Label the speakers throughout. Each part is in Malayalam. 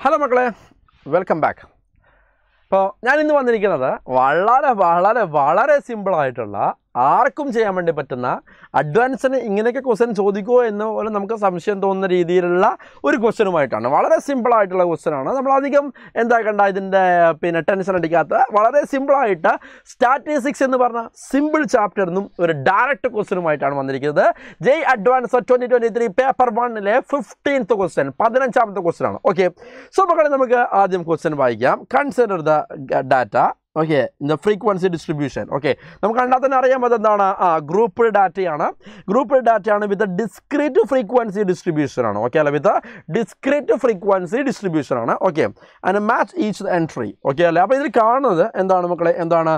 Speaker 1: ഹലോ മക്കളെ. വെൽക്കം ബാക്ക് അപ്പോൾ ഞാൻ ഇന്ന് വന്നിരിക്കുന്നത് വളരെ വളരെ വളരെ സിമ്പിളായിട്ടുള്ള ആർക്കും ചെയ്യാൻ വേണ്ടി പറ്റുന്ന അഡ്വാൻസിന് ഇങ്ങനെയൊക്കെ ക്വസ്റ്റ്യൻ ചോദിക്കുമോ എന്ന പോലെ നമുക്ക് സംശയം തോന്നുന്ന രീതിയിലുള്ള ഒരു ക്വസ്റ്റ്യനുമായിട്ടാണ് വളരെ സിമ്പിളായിട്ടുള്ള ക്വസ്റ്റ്യനാണ് നമ്മളധികം എന്താക്കണ്ട ഇതിന്റെ പിന്നെ ടെൻഷൻ അടിക്കാത്ത വളരെ സിമ്പിളായിട്ട് സ്റ്റാറ്റിസ്റ്റിക്സ് എന്ന് പറഞ്ഞ സിമ്പിൾ ചാപ്റ്റർ എന്നും ഒരു ഡയറക്റ്റ് ക്വസ്റ്റ്യനുമായിട്ടാണ് വന്നിരിക്കുന്നത്. ജയ് advance twenty twenty three paper വണ്ണിലെ ഫിഫ്റ്റീൻത്ത് ക്വസ്റ്റ്യൻ പതിനഞ്ചാമത്തെ ക്വസ്റ്റനാണ് ഓക്കെ സോ മക്കളെ നമുക്ക് ആദ്യം ക്വസ്റ്റ്യൻ വായിക്കാം. Consider the data okay the frequency distribution okay നമുക്ക് കണ്ടാൽ തന്നെ അറിയാം അതെന്താണ്? ആ ഗ്രൂപ്പ് ഡാറ്റയാണ് ഗ്രൂപ്പ് ഡാറ്റയാണ് വിത്ത് ഡിസ്ക്രീറ്റ് ഫ്രീക്വൻസി ഡിസ്ട്രിബ്യൂഷൻ ആണ്. ഓക്കെ അല്ല? വിത്ത് ഡിസ്ക്രീറ്റ് ഫ്രീക്വൻസി ഡിസ്ട്രിബ്യൂഷൻ ആണ്. Okay and match each entry okay അല്ലേ? അപ്പോൾ ഇതിൽ കാണുന്നത് എന്താണ് മക്കളെ? എന്താണ്?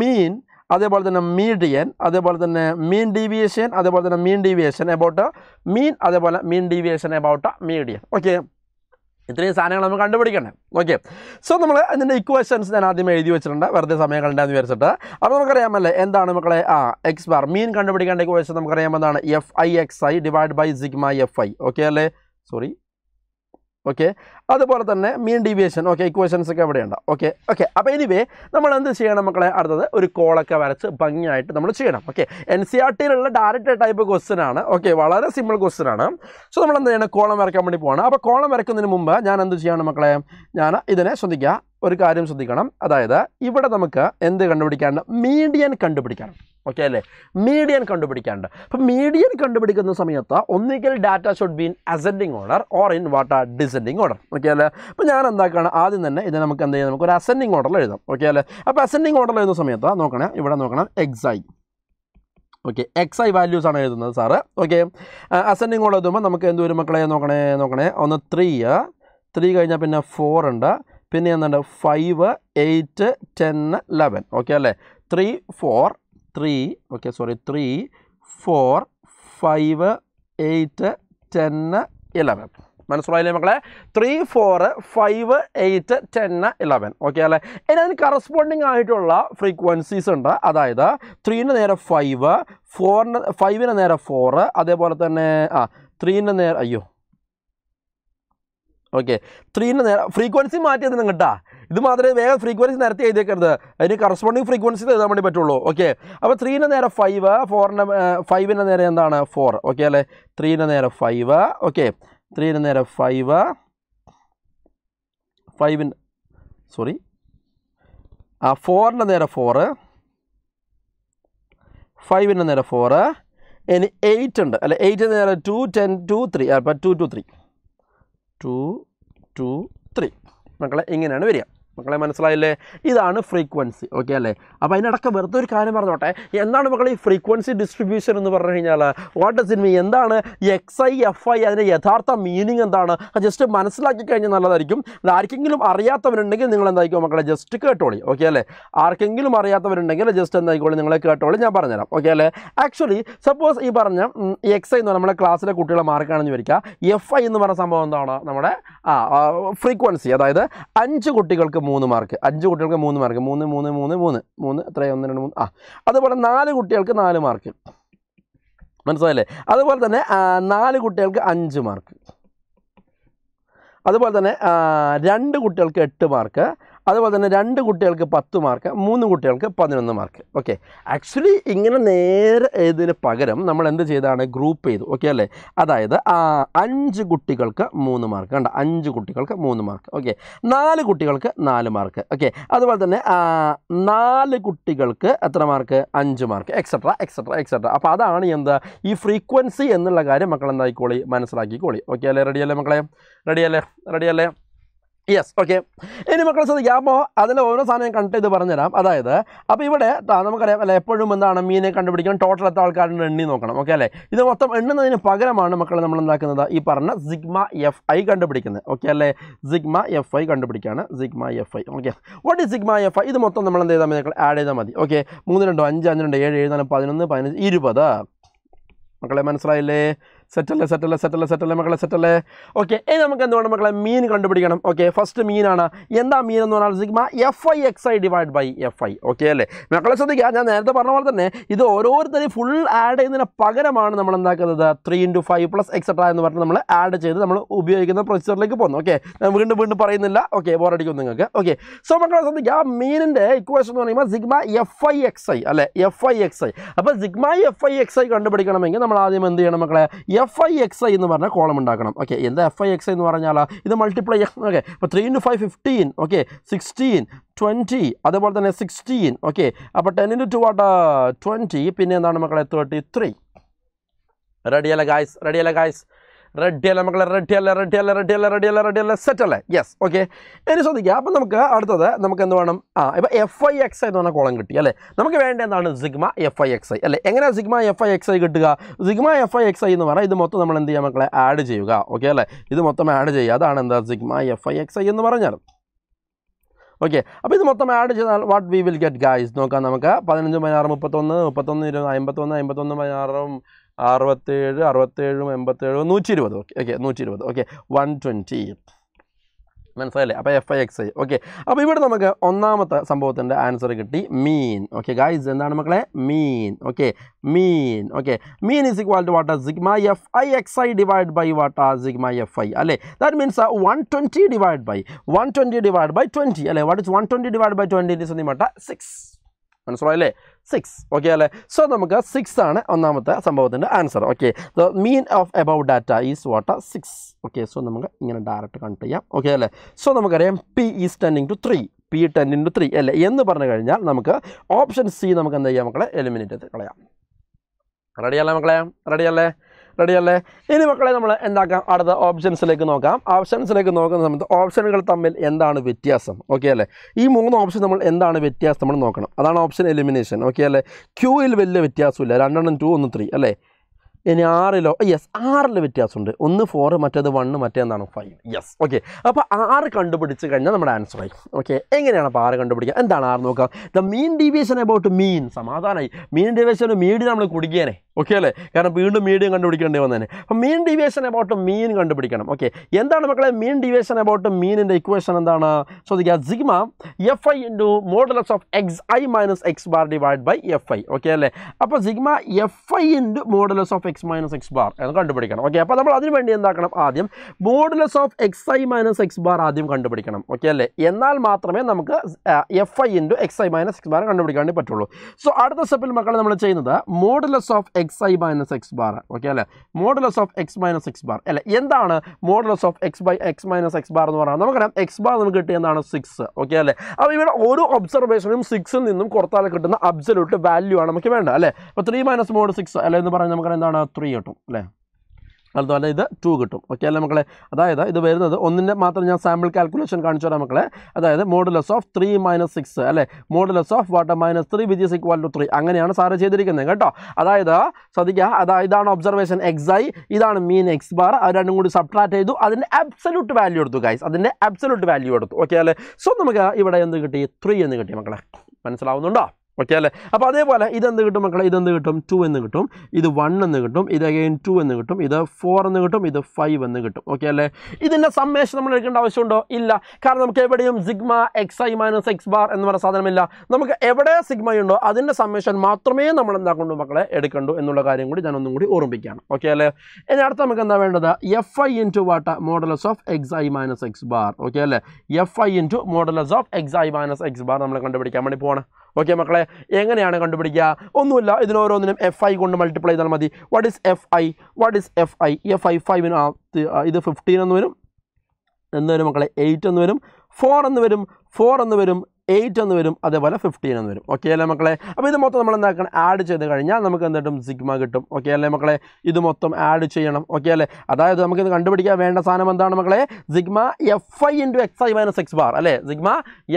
Speaker 1: മീൻ അതേപോലെ തന്നെ മീഡിയൻ അതേപോലെ തന്നെ മീൻ ഡീവിയേഷൻ അതേപോലെ തന്നെ മീൻ ഡീവിയേഷൻ എബൌട്ട് മീൻ അതേപോലെ mean deviation about median okay ഇത്രയും സാധനങ്ങൾ നമ്മൾ കണ്ടുപിടിക്കണ്ടേ? ഓക്കെ സോ നമ്മൾ അതിന്റെ ഇക്വേഷൻസ് ഞാൻ ആദ്യം എഴുതി വെച്ചിട്ടുണ്ട്. വെറുതെ സമയം കളണ്ടെന്ന് വിചാരിച്ചിട്ട്. അപ്പോൾ നമുക്കറിയാമല്ലേ എന്താണ് മക്കളെ? ആ എക്സ് ബാർ മീൻ കണ്ടുപിടിക്കേണ്ട ഇക്വേഷൻ നമുക്കറിയാം. എന്താണ്? F I X I divide by sigma F I okay അല്ലേ? സോറി ഓക്കെ അതുപോലെ തന്നെ മീൻ ഡീവിയേഷൻ ഓക്കെ ഇക്വേഷൻസ് ഒക്കെ എവിടെയുണ്ട്? ഓക്കെ ഓക്കെ അപ്പോൾ എനിവേ നമ്മൾ എന്ത് ചെയ്യണം മക്കളെ? അടുത്തത് ഒരു കോളൊക്കെ വരച്ച് ഭംഗിയായിട്ട് നമ്മൾ ചെയ്യണം. ഓക്കെ എൻ സി ആർ ടിയിലുള്ള ഡയറക്റ്റ് ടൈപ്പ് ക്വസ്റ്റ്യൻ ആണ്. ഓക്കെ വളരെ സിമ്പിൾ ക്വസ്റ്റ്യൻ ആണ്. സോ നമ്മൾ എന്ത് ചെയ്യണം? കോളം വരയ്ക്കാൻ വേണ്ടി പോകണം അപ്പോൾ കോളം വരയ്ക്കുന്നതിന് മുമ്പ് ഞാൻ എന്ത് ചെയ്യണം മക്കളെ? ഞാൻ ഇതിനെ ശ്രദ്ധിക്കുക ഒരു കാര്യം ശ്രദ്ധിക്കണം. അതായത് ഇവിടെ നമുക്ക് എന്ത് കണ്ടുപിടിക്കാണ്ട്? മീഡിയൻ കണ്ടുപിടിക്കണം. ഓക്കെ അല്ലേ? മീഡിയൻ കണ്ടുപിടിക്കാണ്ട് അപ്പം മീഡിയൻ കണ്ടുപിടിക്കുന്ന സമയത്ത് ഒന്നുകിൽ data should be in ascending order or in what are descending order okay അല്ലേ? അപ്പോൾ ഞാൻ എന്താക്കാണ്? ആദ്യം തന്നെ ഇത് നമുക്ക് എന്ത് ചെയ്യാം? നമുക്ക് ഒരു അസെൻഡിങ് ഓർഡറിൽ എഴുതാം. ഓക്കെ അല്ലേ? അപ്പോൾ അസെൻഡിങ് ഓർഡറിൽ എഴുതുന്ന സമയത്ത് നോക്കണേ ഇവിടെ നോക്കണം X I okay X I values ആണ് എഴുതുന്നത് സാറ്. ഓക്കെ അസെൻഡിങ് ഓർഡർ എഴുതുമ്പോൾ നമുക്ക് എന്ത് വരും മക്കളെ? നോക്കണേ നോക്കണേ. ഒന്ന് ത്രീ ത്രീ കഴിഞ്ഞാൽ പിന്നെ ഫോർ ഉണ്ട്. പിന്നെ എന്തുണ്ട്? Five eight ten eleven okay അല്ലേ? Three four three okay sorry three four five eight ten eleven മനസ്സിലായില്ലേ മക്കളെ? Three four five eight ten eleven okay അല്ലേ? ഇനി അതിന് കറസ്പോണ്ടിങ് ആയിട്ടുള്ള ഫ്രീക്വൻസീസ് ഉണ്ട്. അതായത് ത്രീന് നേരെ ഫൈവ് ഫോറിന് ഫൈവിന് നേരെ ഫോറ് അതേപോലെ തന്നെ ആ ത്രീന് നേരെ അയ്യോ ഓക്കെ ത്രീന് നേരെ ഫ്രീക്വൻസി മാറ്റിയത് നിങ്ങട്ടാ ഇത് മാത്രമേ വേഗം ഫ്രീക്വൻസി നേരത്തെ എഴുതിയേക്കരുത്. അതിന് കറസ്പോണ്ടിങ് ഫ്രീക്വൻസി എഴുതാൻ വേണ്ടി പറ്റുള്ളൂ. ഓക്കെ അപ്പോൾ ത്രീന് നേരെ ഫൈവ് ഫോറിന് ഫൈവിന് നേരെ എന്താണ്? ഫോർ ഓക്കെ അല്ലേ? ത്രീന് നേരെ ഫൈവ് ഓക്കെ ത്രീന് നേരെ ഫൈവ് ഫൈവിന് സോറി ആ ഫോറിന് നേരെ ഫോറ് ഫൈവിന് നേരെ ഫോറ് ഇനി എയ്റ്റ് ഉണ്ട്. അല്ലെ എയ്റ്റിന്റെ നേരെ ടു ടെൻ ടു ത്രീ അപ്പം two two three two two three മക്കളെ ഇങ്ങനെയാണ് വരിക. മക്കളെ മനസ്സിലായില്ലേ? ഇതാണ് ഫ്രീക്വൻസി ഓക്കെ അല്ലേ? അപ്പോൾ അതിനിടയ്ക്ക് വെറുതെ ഒരു കാര്യം പറഞ്ഞോട്ടെ. എന്താണ് മക്കൾ ഈ ഫ്രീക്വൻസി ഡിസ്ട്രിബ്യൂഷൻ എന്ന് പറഞ്ഞു കഴിഞ്ഞാൽ? വാട്ട് ഡസ് ഇൻ മീ എന്താണ്? എക്സ് ഐ എഫ് ഐ അതിന്റെ യഥാർത്ഥ മീനിങ് എന്താണ്? ജസ്റ്റ് മനസ്സിലാക്കി കഴിഞ്ഞാൽ നല്ലതായിരിക്കും. ആർക്കെങ്കിലും അറിയാത്തവരുണ്ടെങ്കിൽ നിങ്ങൾ എന്തായിക്കോ മക്കളെ ജസ്റ്റ് കേട്ടോളി. ഓക്കെ അല്ലേ? ആർക്കെങ്കിലും അറിയാത്തവരുണ്ടെങ്കിൽ ജസ്റ്റ് എന്തായിക്കോളി നിങ്ങളെ കേട്ടോളി ഞാൻ പറഞ്ഞുതരാം. ഓക്കെ അല്ലേ? ആക്ച്വലി സപ്പോസ് ഈ പറഞ്ഞ എക്സ് ഐ എന്ന് പറഞ്ഞാൽ നമ്മുടെ ക്ലാസ്സിലെ കുട്ടികളെ മാർക്കാണെന്ന് വിചാരിക്കുക എഫ് ഐ എന്ന് പറഞ്ഞ സംഭവം എന്താണ്? നമ്മുടെ ആ ഫ്രീക്വൻസി അതായത് അഞ്ച് കുട്ടികൾക്ക് മൂന്ന് മാർക്ക് അഞ്ച് കുട്ടികൾക്ക് മൂന്ന് മാർക്ക് മൂന്ന് മൂന്ന് മൂന്ന് മൂന്ന്. മൂന്ന് എത്രയാണ് ഒന്ന് രണ്ട് മൂന്ന്. ആ. അതുപോലെ നാല് കുട്ടികൾക്ക് നാല് മാർക്ക് മനസ്സിലായില്ലേ? അതുപോലെ തന്നെ നാല് കുട്ടികൾക്ക് അഞ്ച് മാർക്ക് അതുപോലെ തന്നെ രണ്ട് കുട്ടികൾക്ക് എട്ട് മാർക്ക് അതുപോലെ തന്നെ രണ്ട് കുട്ടികൾക്ക് പത്ത് മാർക്ക് മൂന്ന് കുട്ടികൾക്ക് പതിനൊന്ന് മാർക്ക്. ഓക്കെ ആക്ച്വലി ഇങ്ങനെ നേരെ ഇതിന് പകരം നമ്മൾ എന്ത് ചെയ്താണ്? ഗ്രൂപ്പ് ചെയ്തു. ഓക്കെ അല്ലേ? അതായത് അഞ്ച് കുട്ടികൾക്ക് മൂന്ന് മാർക്ക്. കണ്ട? അഞ്ച് കുട്ടികൾക്ക് മൂന്ന് മാർക്ക്. ഓക്കെ നാല് കുട്ടികൾക്ക് നാല് മാർക്ക്. ഓക്കെ അതുപോലെ തന്നെ നാല് കുട്ടികൾക്ക് എത്ര മാർക്ക്? അഞ്ച് മാർക്ക്. എക്സെട്ര എക്സെട്ര എക്സെട്ര അപ്പോൾ അതാണ് എന്താ? ഈ ഫ്രീക്വൻസി എന്നുള്ള കാര്യം മക്കൾ എന്തായിക്കോളി മനസ്സിലാക്കിക്കോളി. ഓക്കെ അല്ലേ? റെഡിയല്ലേ മക്കളെ? റെഡിയല്ലേ റെഡിയല്ലേ യെസ് ഓക്കെ ഇനി ശ്രദ്ധിക്കാം അപ്പോൾ അതിൽ ഓരോ സാധനം കണ്ടിട്ട് ഇത് പറഞ്ഞുതരാം. അതായത് അപ്പോൾ ഇവിടെ നമുക്കറിയാം അല്ലെ എപ്പോഴും എന്താണ് മീനെ കണ്ടുപിടിക്കാൻ ടോട്ടൽ എത്ര ആൾക്കാരുടെ എണ്ണി നോക്കണം ഓക്കെ അല്ലേ? ഇത് മൊത്തം എണ്ണുന്നതിന് പകരമാണ് മക്കൾ നമ്മൾ എന്താക്കുന്നത്? ഈ പറഞ്ഞ സിഗ്മ എഫ് ഐ കണ്ടുപിടിക്കുന്നത് ഓക്കെ അല്ലേ? Sigma F I കണ്ടുപിടിക്കുകയാണ് sigma F I okay what is sigma F I ഇത് മൊത്തം നമ്മൾ എന്ത് ചെയ്താൽ മതി ആഡ് ചെയ്താൽ മതി ഓക്കെ മൂന്ന് രണ്ടോ അഞ്ച് അഞ്ച് രണ്ട് ഏഴ് നാല് പതിനൊന്ന് പതിനഞ്ച് ഇരുപത്. മക്കളെ മനസ്സിലായില്ലേ? സെറ്റല്ലേ സെറ്റല്ലേ സെറ്റല്ലേ സെറ്റല്ലേ മക്കളെ സെറ്റല്ലേ? ഓക്കെ ഇനി നമുക്ക് എന്ത് വേണം മക്കളെ? മീൻ കണ്ടുപിടിക്കണം. ഓക്കെ ഫസ്റ്റ് മീനാണ്. എന്താ മീൻ എന്ന് പറഞ്ഞാൽ sigma F I X I divide by F I okay അല്ലേ? മക്കളെ ശ്രദ്ധിക്കുക ഞാൻ നേരത്തെ പറഞ്ഞ പോലെ തന്നെ ഇത് ഓരോരുത്തരും ഫുൾ ആഡ് ചെയ്യുന്നതിന് പകരമാണ് നമ്മൾ എന്താക്കുന്നത്? Three into five plus etcetera എന്ന് പറഞ്ഞ് നമ്മൾ ആഡ് ചെയ്ത് നമ്മൾ ഉപയോഗിക്കുന്ന പ്രൊസീജിയറിലേക്ക് പോകുന്നു ഓക്കെ വീണ്ടും വീണ്ടും പറയുന്നില്ല. ഓക്കെ ബോറടിക്കും നിങ്ങൾക്ക്. ഓക്കെ സോ മക്കളെ ശ്രദ്ധിക്കുക മീനിന്റെ ഇക്വേഷൻ എന്ന് പറയുമ്പോൾ sigma F I X I അല്ലേ? എഫ് ഐ എക്സ് ഐ അപ്പോൾ sigma F I X I കണ്ടുപിടിക്കണമെങ്കിൽ നമ്മൾ ആദ്യം എന്ത് ചെയ്യണം മക്കളെ? എഫ് ഐ എക്സ് ഐ എന്ന് പറഞ്ഞ കോളം ഉണ്ടാക്കണം. ഓക്കെ എന്താ എഫ് ഐ എക്സ് ഐ എന്ന് പറഞ്ഞാൽ ഇത് മൾട്ടിപ്ലൈ ഓക്കെ അപ്പോൾ three into five fifteen okay sixteen twenty അതുപോലെ തന്നെ സിക്സ്റ്റീൻ ഓക്കെ അപ്പോൾ ten into two what twenty പിന്നെ എന്താണ് മക്കളെ തേർട്ടി ത്രീ റെഡിയല്ല ഗായ്സ് റെഡിയല്ല ഗായ്സ് റെഡിയല്ല മക്കളെ? റെഡി അല്ല റെഡി അല്ല റെഡി അല്ല റെഡി അല്ല? റെഡി അല്ല സെറ്റ് അല്ലേ യെസ് ഓക്കെ ഇനി ശ്രദ്ധിക്കുക. അപ്പം നമുക്ക് അടുത്തത് നമുക്ക് എന്ത് വേണം? ആ ഇപ്പം എഫ് ഐ എക്സ് ഐ എന്ന് പറഞ്ഞ കോളം കിട്ടി അല്ലേ? നമുക്ക് വേണ്ട എന്താണ്? Sigma F I X I അല്ലേ? എങ്ങനെ sigma F I X I കിട്ടുക? Sigma F I X I എന്ന് പറഞ്ഞാൽ ഇത് മൊത്തം നമ്മൾ എന്ത് ചെയ്യുക മക്കളെ? ആഡ് ചെയ്യുക ഓക്കെ അല്ലേ? ഇത് മൊത്തം ആഡ് ചെയ്യുക. അതാണ് എന്താ sigma F I X I എന്ന് പറഞ്ഞാൽ. ഓക്കെ അപ്പോൾ ഇത് മൊത്തം ആഡ് ചെയ്താൽ what we will get guys നോക്കാം നമുക്ക്. പതിനഞ്ച് പതിനാറ് മുപ്പത്തൊന്ന് മുപ്പത്തൊന്ന് ഇരുപത് അമ്പത്തൊന്ന് അമ്പത്തൊന്ന് പതിനാറും അറുപത്തേഴ് അറുപത്തേഴും എൺപത്തേഴും നൂറ്റി ഇരുപത് ഓക്കെ ഓക്കെ നൂറ്റി ഇരുപത് ഓക്കെ വൺ ട്വന്റി മനസ്സിലായില്ലേ? അപ്പോൾ F I X I okay അപ്പോൾ ഇവിടെ നമുക്ക് ഒന്നാമത്തെ സംഭവത്തിന്റെ ആൻസർ കിട്ടി. മീൻ ഓക്കെ ഗായ്സ് എന്താണ് മക്കളെ? Mean okay mean okay mean is equal to what sigma F I X I divide by what sigma F I അല്ലേ? That means one twenty divide by one twenty divide by twenty അല്ലേ? What is one twenty divide by twenty is മട്ട സിക്സ് മനസ്സിലായില്ലേ? സിക്സ് ഓക്കെ അല്ലേ? സോ നമുക്ക് സിക്സ് ആണ് ഒന്നാമത്തെ സംഭവത്തിന്റെ answer okay the mean of about data is what six okay so നമുക്ക് ഇങ്ങനെ ഡയറക്റ്റ് കണക്ട് ചെയ്യാം. ഓക്കെ അല്ലേ? സോ നമുക്കറിയാം P is tending to three P ten into three അല്ലേ? എന്ന് പറഞ്ഞു കഴിഞ്ഞാൽ നമുക്ക് ഓപ്ഷൻ സി നമുക്ക് എന്താ ചെയ്യാം മക്കളെ? എലിമിനേറ്റ് ചെയ്ത് കളയാം. റെഡിയല്ലേ മക്കളെ? റെഡിയല്ലേ റെഡിയല്ലേ? ഇനി മക്കളെ നമ്മൾ എന്താക്കാം? അടുത്ത ഓപ്ഷൻസിലേക്ക് നോക്കാം. ഓപ്ഷൻസിലേക്ക് നോക്കുന്ന സമയത്ത് ഓപ്ഷനുകൾ തമ്മിൽ എന്താണ് വ്യത്യാസം? ഓക്കെ അല്ലേ? ഈ മൂന്ന് ഓപ്ഷൻ നമ്മൾ എന്താണ് വ്യത്യാസം നമ്മൾ നോക്കണം. അതാണ് ഓപ്ഷൻ എലിമിനേഷൻ ഓക്കെ അല്ലേ? ക്യൂയിൽ വലിയ വ്യത്യാസമില്ല. രണ്ടെണ്ണം ടു ഒന്ന് ത്രീ അല്ലേ? ഇനി ആറിലോ? യെസ് ആറിൽ വ്യത്യാസമുണ്ട്. ഒന്ന് ഫോർ മറ്റേത് വണ്ണ് മറ്റേതാണ് ഫൈവ് യെസ് ഓക്കെ അപ്പോൾ ആറ് കണ്ടുപിടിച്ച് കഴിഞ്ഞാൽ നമ്മുടെ ആൻസർ ആയി. ഓക്കെ എങ്ങനെയാണ് അപ്പോൾ ആറ് കണ്ടുപിടിക്കുക? എന്താണ് ആറ് നോക്കുക? The mean deviation about mean സമാധാനമായി മീൻ ഡീവിയേഷൻ മീഡിയ നമ്മൾ കുടിക്കേനെ ഓക്കെ അല്ലേ? കാരണം വീണ്ടും മീഡിയം കണ്ടുപിടിക്കേണ്ടി വന്നേ അപ്പം മീൻ ഡിവിയേഷൻ അബൌട്ട് മീൻ കണ്ടുപിടിക്കണം. ഓക്കെ എന്താണ് മക്കളെ മീൻ ഡിവിയേഷൻ അബൌട്ട് മീനിന്റെ ഇക്വേഷൻ എന്താണ്? ശ്രദ്ധിക്കുക. Sigma F I into modulus of X I minus X bar divide by F I okay അല്ലേ? അപ്പോൾ sigma F I into modulus of X minus X bar എന്ന് കണ്ടുപിടിക്കണം. ഓക്കെ അപ്പോൾ നമ്മൾ അതിന് വേണ്ടി എന്താക്കണം? ആദ്യം modulus of X I minus X bar ആദ്യം കണ്ടുപിടിക്കണം. ഓക്കെ അല്ലേ? എന്നാൽ മാത്രമേ നമുക്ക് F I into X I minus X bar കണ്ടുപിടിക്കാൻ പറ്റുള്ളൂ. സോ അടുത്ത സ്റ്റെപ്പിൽ മക്കളെ നമ്മൾ ചെയ്യുന്നത് modulus of X I minus X bar okay അല്ലേ? Modulus of X minus X bar അല്ലേ? എന്താണ് modulus of X by X minus X bar എന്ന് പറഞ്ഞാൽ നമുക്കറിയാം എക്സ് ബാർ നമുക്ക് കിട്ടിയ എന്താണ്? സിക്സ് ഓക്കെ അല്ലേ? അപ്പോൾ ഇവിടെ ഓരോ ഒബ്സർവേഷനും സിക്സിൽ നിന്നും കൊടുത്താൽ കിട്ടുന്ന അബ്സലൂട്ട് വാല്യൂ ആണ് നമുക്ക് വേണ്ട അല്ലേ? അപ്പോൾ ത്രീ മൈനസ് മോഡ് സിക്സ് അല്ലേ എന്ന് പറഞ്ഞാൽ നമുക്കറിയാം എന്താണ്? ത്രീ കിട്ടും അല്ലേ? അതുപോലെ ഇത് ടു കിട്ടും. ഓക്കെ അല്ലേ മക്കളെ? അതായത് ഇത് വരുന്നത് ഒന്നിന്റെ മാത്രം ഞാൻ സാമ്പിൾ കാൽക്കുലേഷൻ കാണിച്ചു തരാം മക്കളെ. അതായത് modulus of three minus six അല്ലേ? Modulus of water minus three which is equal to three അങ്ങനെയാണ് സാറ് ചെയ്തിരിക്കുന്നത് കേട്ടോ. അതായത് ശ്രദ്ധിക്കുക. അതായത് ഇതാണ് ഒബ്സർവേഷൻ എക്സ് ഐ ഇതാണ് മീൻ എക്സ് ബാർ അത് രണ്ടും കൂടി സബ്ട്രാക്ട് ചെയ്തു. അതിന്റെ അബ്സല്യൂട്ട് വാല്യൂ എടുത്തു ഗൈസ് അതിന്റെ അബ്സല്യൂട്ട് വാല്യൂ എടുത്തു. ഓക്കെ അല്ലേ? സോ നമുക്ക് ഇവിടെ എന്ത് കിട്ടി? ത്രീ എന്ന് കിട്ടി മക്കളെ. മനസ്സിലാവുന്നുണ്ടോ? ഓക്കെ അല്ലേ? അപ്പോൾ അതേപോലെ ഇതെന്ത് കിട്ടും മക്കളെ? ഇതെന്ത് കിട്ടും? ടു എന്ന് കിട്ടും. ഇത് വൺ എന്ന് കിട്ടും. ഇത് അഗെയിൻ ടു എന്ന് കിട്ടും. ഇത് ഫോർ എന്ന് കിട്ടും. ഇത് ഫൈവ് എന്ന് കിട്ടും. ഓക്കെ അല്ലേ? ഇതിന്റെ സമ്മേഷൻ നമ്മൾ എടുക്കേണ്ട ആവശ്യമുണ്ടോ? ഇല്ല. കാരണം നമുക്ക് എവിടെയും sigma X I minus X bar എന്ന് പറയുന്ന സാധനമില്ല. നമുക്ക് എവിടെ സിഗ്മ ഉണ്ടോ അതിന്റെ സമ്മേഷൻ മാത്രമേ നമ്മൾ എന്താക്കൊണ്ടു മക്കളെ? എടുക്കണ്ടു എന്നുള്ള കാര്യം കൂടി ഞാൻ ഒന്നും കൂടി ഓർമ്മിക്കുകയാണ് ഓക്കെ അല്ലേ? ഇനി അടുത്ത നമുക്ക് എന്താ വേണ്ടത്? F I into what modulus of X I minus X bar okay അല്ലേ? F I into modulus of X I minus X bar നമ്മൾ കണ്ടുപിടിക്കാൻ വേണ്ടി പോവാണ്. ഓക്കെ മക്കളെ എങ്ങനെയാണ് കണ്ടുപിടിക്കുക? ഒന്നുമില്ല ഇതിനോരോന്നിനും എഫ് ഐ കൊണ്ട് മൾട്ടിപ്ലൈ ചെയ്താൽ മതി. What is F I what is F I F I ഫൈവിന് ഇത് ഫിഫ്റ്റീൻ എന്ന് വരും. എന്ന് വരും മക്കളെ എയ്റ്റ് എന്ന് വരും. ഫോർ എന്ന് വരും. ഫോർ എന്ന് വരും. എയ്റ്റ് എന്ന് വരും അതേപോലെ ഫിഫ്റ്റീൻ എന്ന് വരും. ഓക്കെ അല്ലേ മക്കളെ? അപ്പോൾ ഇത് മൊത്തം നമ്മൾ എന്താക്കണം? ആഡ് ചെയ്ത് കഴിഞ്ഞാൽ നമുക്ക് എന്തായിട്ടും സിഗ്മ കിട്ടും. ഓക്കെ അല്ലേ മക്കളെ? ഇത് മൊത്തം ആഡ് ചെയ്യണം. ഓക്കെ അല്ലേ? അതായത് നമുക്ക് ഇത് കണ്ടുപിടിക്കാൻ വേണ്ട സാധനം എന്താണ് മക്കളെ? Sigma F I into X I minus X bar അല്ലേ? Sigma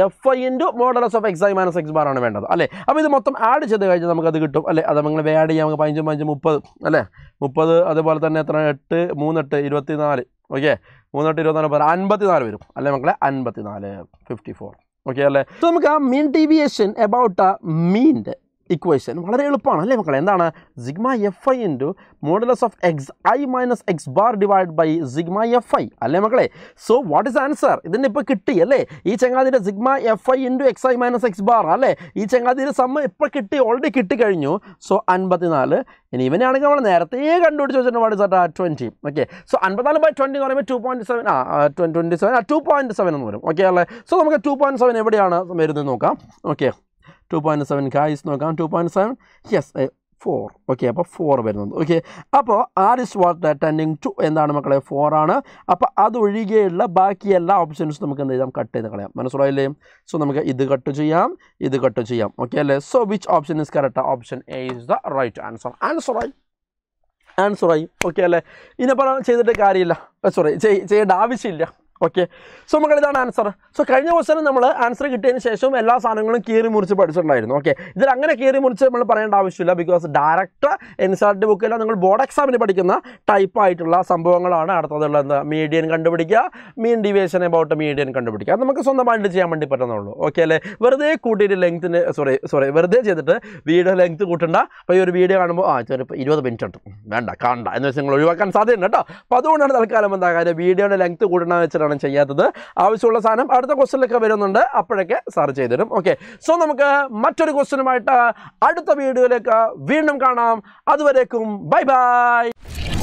Speaker 1: F I into modulus of X I minus X bar ആണ് വേണ്ടത്. അല്ലേ? അപ്പോൾ ഇത് മൊത്തം ആഡ് ചെയ്ത് കഴിഞ്ഞാൽ നമുക്ക് അത് കിട്ടും. അല്ലേ? അത് നമ്മൾ ആഡ് ചെയ്യാം. നമുക്ക് പതിനഞ്ച് പതിനഞ്ച് മുപ്പത് അല്ലേ? മുപ്പത് അതുപോലെ തന്നെ എത്ര? എട്ട് മൂന്നെട്ട് ഇരുപത്തി നാല് ഓക്കെ മൂന്നെട്ട് ഇരുപത്തിനാല് അൻപത്തി അൻപത്തിനാല് വരും. അല്ലേ മക്കളെ? അൻപത്തിനാല് ഫിഫ്റ്റി ഫോർ ഓക്കെ അല്ലേ? സോ നമുക്ക് ആ മീൻ ഡീവിയേഷൻ എബൌട്ട് മീന്റെ ഇക്വേഷൻ വളരെ എളുപ്പമാണ് അല്ലേ മക്കളെ? എന്താണ്? Sigma F I into modulus of X I minus X bar divide by sigma F I അല്ലേ മക്കളെ? സോ വാട്ട് ഇസ് ആൻസർ ഇതിന്റെ ഇപ്പോൾ കിട്ടി അല്ലേ? ഈ ചങ്ങാതിന്റെ sigma F I into X I minus X bar അല്ലേ? ഈ ചങ്ങാതിന്റെ സമ്മ ഇപ്പോൾ കിട്ടി ഓൾറെഡി കിട്ടിക്കഴിഞ്ഞു സോ അൻപത്തിനാല്. ഇനി ഇവനാണെങ്കിൽ നമ്മൾ നേരത്തെ കണ്ടുപിടിച്ച് വെച്ചിട്ടുണ്ട് what is at twenty okay so അൻപത്തിനാല് ബൈ ട്വന്റി എന്ന് പറയുമ്പോൾ ടു പോയിന്റ് സെവൻ ആ ട്വന്റി സെവൻ ആ ടു പോയിന്റ് സെവൻ എന്ന് വരും. ഓക്കെ അല്ലേ? സോ നമുക്ക് ടു പോയിന്റ് സെവൻ എവിടെയാണ്? വരുന്നത് നോക്കാം. Okay two point seven guys നോക്കാം two point seven yes four okay അപ്പോൾ ഫോർ വരുന്നത് ഓക്കെ അപ്പോൾ R is what tending to എന്താണ് മക്കളെ? ഫോർ ആണ്. അപ്പോൾ അതൊഴികെയുള്ള ബാക്കി എല്ലാ ഓപ്ഷൻസും നമുക്ക് എന്ത് ചെയ്യാം? കട്ട് ചെയ്ത് കളയാം. മനസ്സിലായില്ലേ? സോ നമുക്ക് ഇത് കട്ട് ചെയ്യാം ഇത് കട്ട് ചെയ്യാം. ഓക്കെ അല്ലേ? So which option is correct option A is the right answer answer ആയി. ഓക്കെ അല്ലേ? ഇനി പറയാൻ ചെയ്തിട്ട് കാര്യമില്ല. സോറി ചെയ്യേണ്ട ആവശ്യമില്ല. ഓക്കെ സോ മക്കൾ ഇതാണ് ആൻസർ സോ കഴിഞ്ഞ ക്വസ്റ്റനും നമ്മൾ ആൻസർ കിട്ടിയതിന് ശേഷം എല്ലാ സാധനങ്ങളും കീറി മുറിച്ച് പഠിച്ചിട്ടുണ്ടായിരുന്നു. ഓക്കെ ഇതിൽ അങ്ങനെ കീറി മുറിച്ച് നമ്മൾ പറയേണ്ട ആവശ്യമില്ല because direct N C R T ബുക്കിൽ നിങ്ങൾ ബോർഡ് എക്സാമിന് പഠിക്കുന്ന ടൈപ്പ് ആയിട്ടുള്ള സംഭവങ്ങളാണ് അടുത്തതുള്ള എന്താ? മീഡിയൻ കണ്ടുപിടിക്കുക മീൻ ഡിവിയേഷൻ അബൌട്ട് മീഡിയൻ കണ്ടുപിടിക്കുക. അത് നമുക്ക് സ്വന്തമായിട്ട് ചെയ്യാൻ വേണ്ടി പറ്റുന്നുള്ളൂ. ഓക്കെ അല്ലേ? വെറുതെ കൂട്ടിയിട്ട് ലെങ്ത്തിന് സോറി സോറി വെറുതെ ചെയ്തിട്ട് വീഡിയോ ലെങ്ത് കൂട്ടണ്ട. അപ്പോൾ ഈ ഒരു വീഡിയോ കാണുമ്പോൾ ആ ചിലപ്പോൾ ഇരുപത് മിനിറ്റ് ഉണ്ട്. വേണ്ട കാണണ്ട. എന്ന് വെച്ചാൽ നിങ്ങൾ ഒഴിവാക്കാൻ സാധ്യതയുണ്ട് കേട്ടോ. അപ്പോൾ അതുകൊണ്ടാണ് തൽക്കാലം എന്താ കാര്യം? വീഡിയോയുടെ ലെങ്ത് കൂട്ടണമെന്ന് വെച്ചിട്ടാണ് ചെയ്യാത്തത്. ആവശ്യമുള്ള സാധനം അടുത്ത ക്വസ്റ്റനിലൊക്കെ വരുന്നുണ്ട്. അപ്പോഴൊക്കെ സാർ ചെയ്തുതരും. ഓക്കെ സോ നമുക്ക് മറ്റൊരു ക്വസ്റ്റനുമായിട്ട് അടുത്ത വീഡിയോയിലേക്ക് വീണ്ടും കാണാം. അതുവരേക്കും ബൈ ബൈ